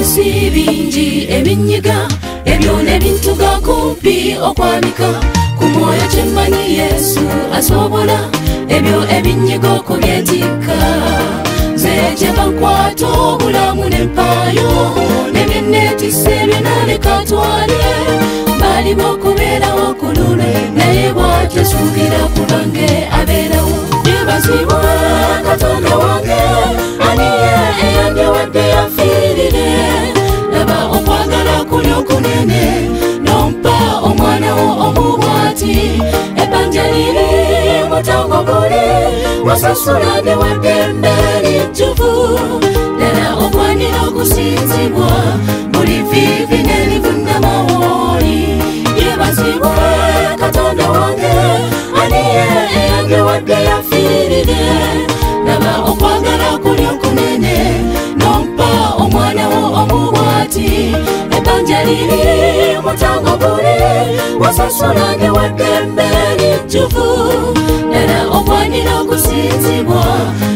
ebyensi bingi eminyiga ebyona ebintu ga kumpi okwanika ku mwoyo kyemmanyi yesu asobola ebyo ebinyiga okubyetikka nze gyebakwata obulamu nempaayo nebyeneetisa ebyonaleka twale balimu okubeerawo kululwe naye bwakyosuubira kubange abeerawo yebazibwa katonda wasasulane wadembe lijuvu lela okwanila okusinzibwa buli vivi nelivunda mawoli yebazibwe katonda wange aniye eyange wadde yafirire laba okwagala kuli okunene nompa omwana wo omubwati ebanja lili mutango buli wasasulane wadembe lijuvu 不希寂寞